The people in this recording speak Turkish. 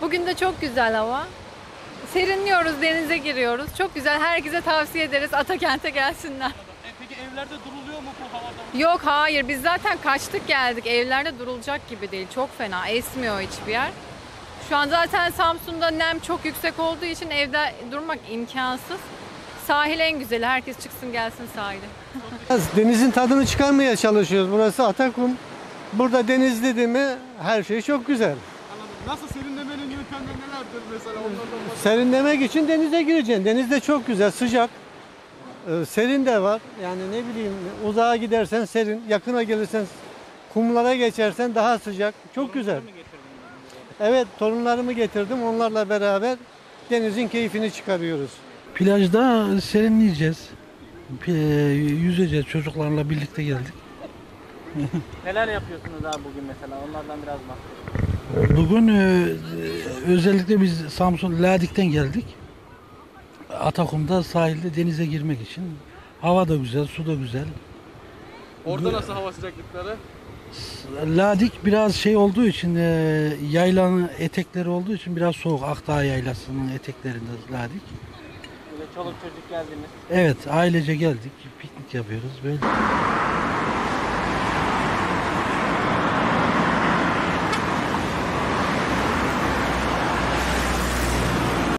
Bugün de çok güzel hava. Serinliyoruz, denize giriyoruz. Çok güzel. Herkese tavsiye ederiz. Atakent'e gelsinler. E, peki evlerde duruluyor mu bu havada? Yok hayır biz zaten kaçtık geldik. Evlerde durulacak gibi değil. Çok fena. Esmiyor hiçbir yer. Şu an zaten Samsun'da nem çok yüksek olduğu için evde durmak imkansız. Sahil en güzeli. Herkes çıksın gelsin sahile. Biraz Denizin tadını çıkarmaya çalışıyoruz. Burası Atakum. Burada deniz dedi mi her şey çok güzel. Nasıl serinlemenin yöntemleri nelerdir mesela onlardan bahsedelim. Serinlemek için denize gireceksin. Deniz de çok güzel, sıcak. Ee, serin de var. Yani ne bileyim uzağa gidersen serin, yakına gelirsen kumlara geçersen daha sıcak. Çok güzel. Evet torunlarımı getirdim. Onlarla beraber denizin keyfini çıkarıyoruz. Plajda serinleyeceğiz. Yüzeceğiz çocuklarla birlikte geldik. Neler yapıyorsunuz abi bugün mesela? Onlardan biraz bahsedin. Bugün e, özellikle biz Samsun Ladik'ten geldik. Atakum'da sahilde denize girmek için. Hava da güzel, su da güzel. Orada nasıl hava sıcaklıkları? Ladik biraz şey olduğu için, e, yaylanın etekleri olduğu için biraz soğuk. Akdağ Yaylası'nın eteklerinde Ladik. Böyle çoluk çocuk geldiniz. Evet, ailece geldik. Piknik yapıyoruz böyle.